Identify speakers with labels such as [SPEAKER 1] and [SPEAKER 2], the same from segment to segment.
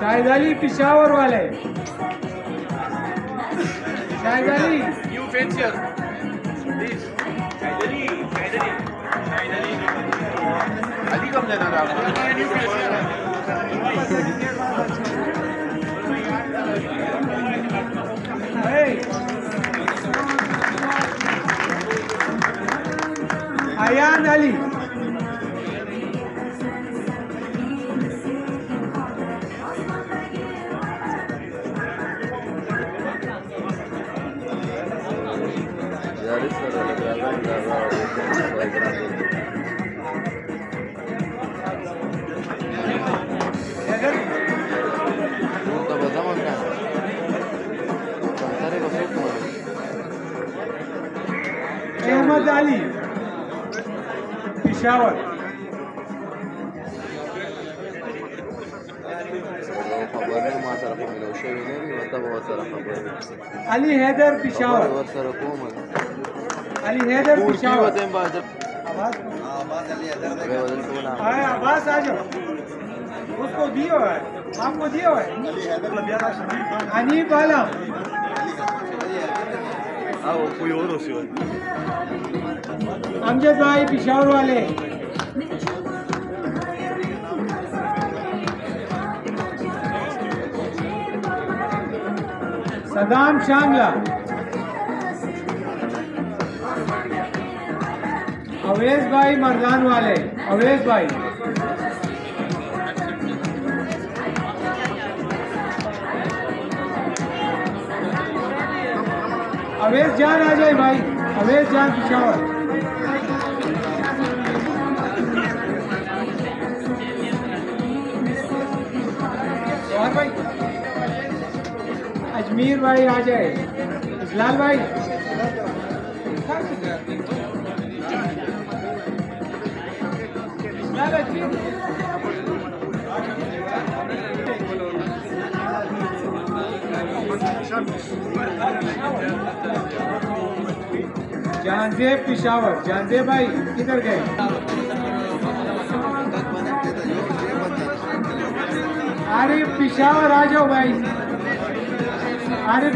[SPEAKER 1] शाहिद अली पिशावर वाले। शाहिद अली।
[SPEAKER 2] न्यू फेंसियर प्लीज़ काहीतरी काहीतरी काहीतरी आधी कम
[SPEAKER 1] पिशावर
[SPEAKER 3] होते हैं बात
[SPEAKER 1] आवाज़
[SPEAKER 3] अबे बदल को ना
[SPEAKER 1] आए आवाज़ आ जाओ उसको दियो है आपको दियो है अनीब आलम
[SPEAKER 2] कोई और
[SPEAKER 1] भाई पिशावर वाले सदाम शामला अवेश भाई मर्दान वाले अवेश भाई। अवेश जान आ जाए भाई। अवेश जान पिशावर और भाई, अजमीर भाई आ जाए। इजलाल भाई। इजलाल अजमीर जानजेब पिशावर जानजेब भाई किधर गए अरे पिशावर आ जाओ भाई अरे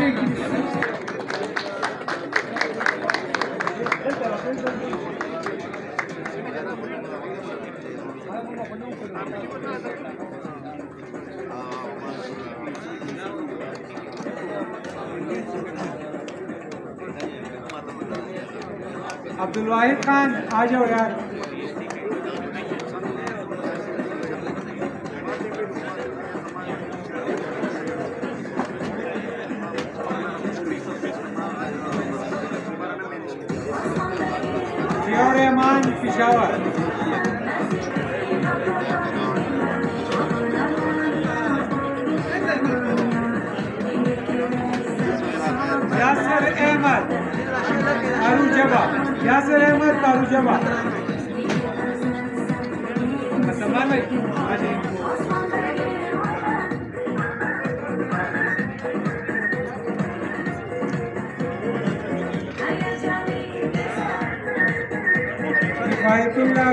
[SPEAKER 1] अब्दुल वाहिद खान आ जाओ यार जियाउर रहमान पिशावर यासर अहमद कारूजबा यासर अहमद सलमान भाई आ जाइए किफायतुल्लाह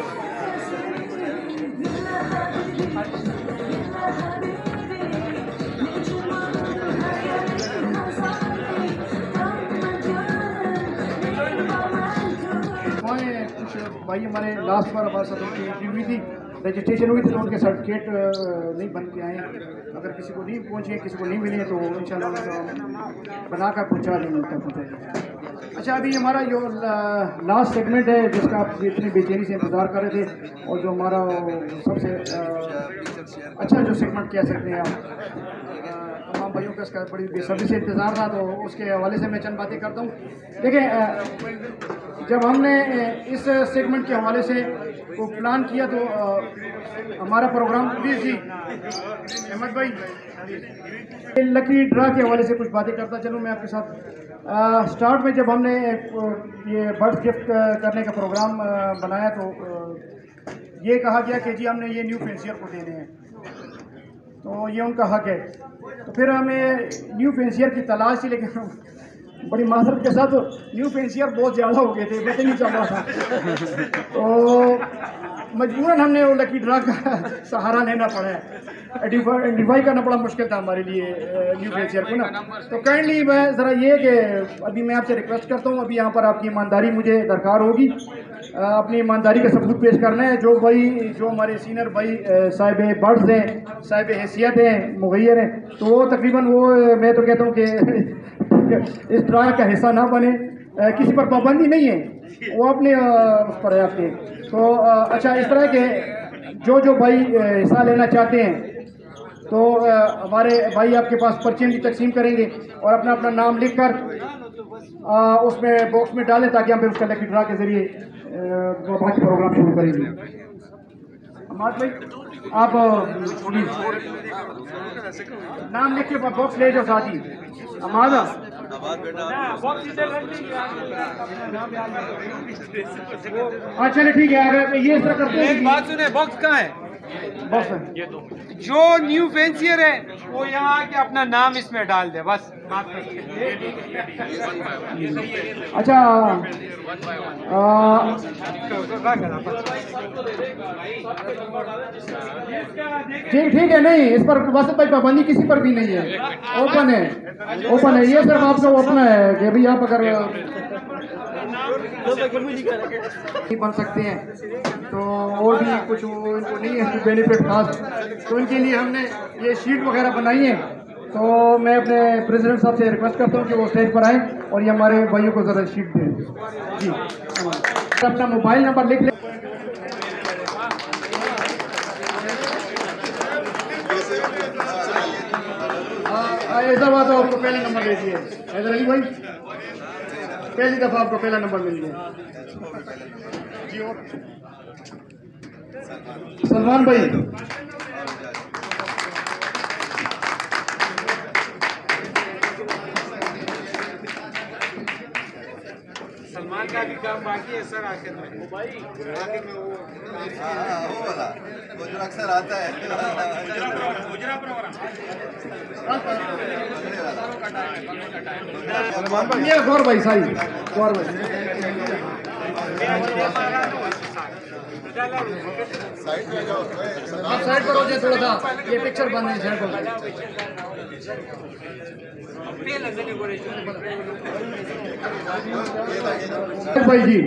[SPEAKER 4] Thank you. भाई, हमारे लास्ट बार हमारे साथ उनकी हुई थी। रजिस्ट्रेशन हुई थी तो उनके सर्टिफिकेट नहीं बन के आए। अगर किसी को नहीं पहुँचे, किसी को नहीं मिले तो इन बना कर पहुँचा देंगे, उनका पहुँचा अच्छा अभी हमारा जो लास्ट सेगमेंट है, जिसका आप इतनी बेचैनी से इंतज़ार कर रहे थे, और जो हमारा सबसे अच्छा जो सेगमेंट कह सकते हैं आप। तमाम भाइयों का बड़ी बेसब्री से इंतज़ार था तो उसके हवाले से मैं चंद बातें करता हूँ। देखिए जब हमने इस सेगमेंट के हवाले से वो प्लान किया तो हमारा प्रोग्राम प्लीज़ जी, अहमद भाई, लकी ड्रा के हवाले से कुछ बातें करता चलूँ मैं आपके साथ। स्टार्ट में जब हमने ये बर्थ गिफ्ट करने का प्रोग्राम बनाया तो ये कहा गया कि जी, हमने ये न्यू पेंसियर को देने हैं। तो ये उनका हक है। तो फिर हमें न्यू पेंसियर की तलाश थी, लेकिन बड़ी माजरत के साथ न्यू पेंसियर बहुत ज़्यादा हो गए थे पता नहीं चल रहा था। तो मजबूरन हमने वो लकी ड्रा का सहारा लेना पड़ा है। आइडेंटिफाई करना बड़ा मुश्किल था हमारे लिए न्यू पेंसियर को ना। तो काइंडली मैं ज़रा ये कि अभी मैं आपसे रिक्वेस्ट करता हूँ अभी यहाँ पर आपकी ईमानदारी मुझे दरकार होगी। अपनी ईमानदारी का सबूत पेश करना है। जो भाई जो हमारे सीनियर भाई साहिब बर्ड्स हैं साहिब हैसियत हैं मुगैर हैं तो वो तकरीबन वो मैं तो कहता हूँ कि इस ड्रा का हिस्सा ना बने। किसी पर पाबंदी नहीं है। वो अपने उस पर है आपके। तो अच्छा इस तरह के जो जो भाई हिस्सा लेना चाहते हैं तो हमारे भाई आपके पास पर्चियाँ भी तकसीम करेंगे और अपना अपना नाम लिख कर उसमें बॉक्स में डालें ताकि हम फिर उसका लकी ड्रा के ज़रिए बाकी प्रोग्राम शुरू करेंगे। भाई, आप नाम लिख के बॉक्स ले जाओ साथ ही। अमाद? हाँ चले ठीक है ये तरह करते हैं।
[SPEAKER 1] बात सुने बॉक्स कहाँ है? जो न्यू फेंसियर है वो यहाँ आके अपना नाम इसमें डाल दे बस। बात
[SPEAKER 4] अच्छा। ठीक ठीक है नहीं इस पर वसत भाई पाबंदी किसी पर भी नहीं है। ओपन है। ओपन है। ये सिर्फ़ आपका ओपन है कि भाई आप अगर बन सकते हैं। तो और भी कुछ वो इनको नहीं है। बेनिफिट खास। तो इनके लिए हमने ये शीट वगैरह बनाई है। तो मैं अपने प्रेसिडेंट साहब से रिक्वेस्ट करता हूँ कि वो स्टेज पर आए और ये हमारे भाइयों को ज़रा शीट दें। जी अपना मोबाइल नंबर लिख लें। हाँ, ऐसा बात है आपको पहले नंबर दे दिए। हैदर अली भाई। पहली दफ़ा आपको पहला नंबर मिल गया। जी और सलमान भाई
[SPEAKER 1] सलमान का भी काम बाकी है सर आखिर में। आखिर में वो
[SPEAKER 2] वो वाला वो जो अक्सर आता है
[SPEAKER 4] गौर भाई। गौर भाई
[SPEAKER 2] साइड में जाओ
[SPEAKER 4] आप साइड पर हो जाए थोड़ा सा। ये पिक्चर बन रही है साइड पर भाई जी उतरेगा सर जी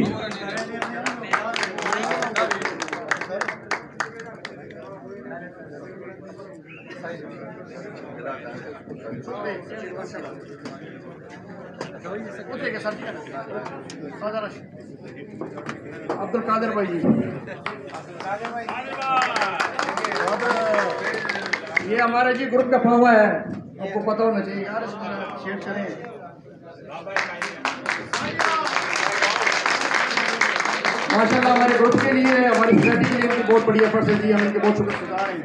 [SPEAKER 4] अब्दुल कादिर भाई जी। ये हमारा जी ग्रुप दफ़ा हुआ है, आपको पता होना चाहिए। यार शेयर करें। माशाल्लाह, हमारे ग्रुप के लिए, हमारी सोसाइटी के लिए बहुत बढ़िया एफर्ट्स है जी, हम इनके बहुत शुक्रगुजार हैं।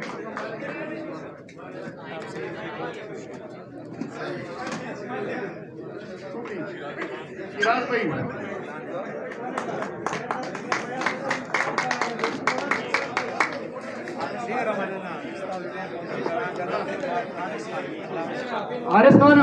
[SPEAKER 4] सिराज भाई आरिस खान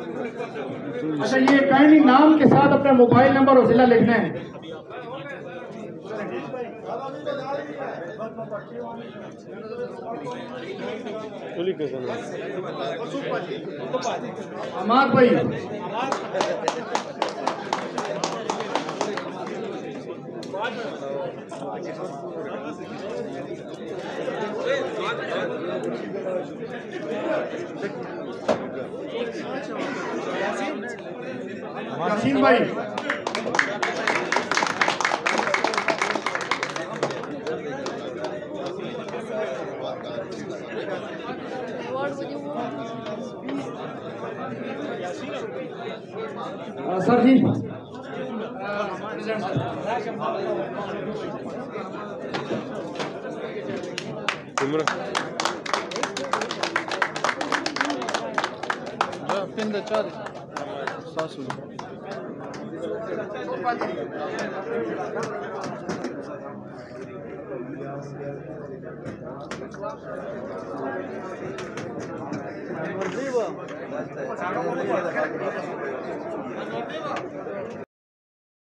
[SPEAKER 4] अच्छा ये काइंडली नाम के साथ अपना मोबाइल नंबर और जिला लिखना है। अमाद भाई। भाई। Sir ji
[SPEAKER 3] Imran.
[SPEAKER 5] Ja, pin the charge. Sasu. 我三个我都过来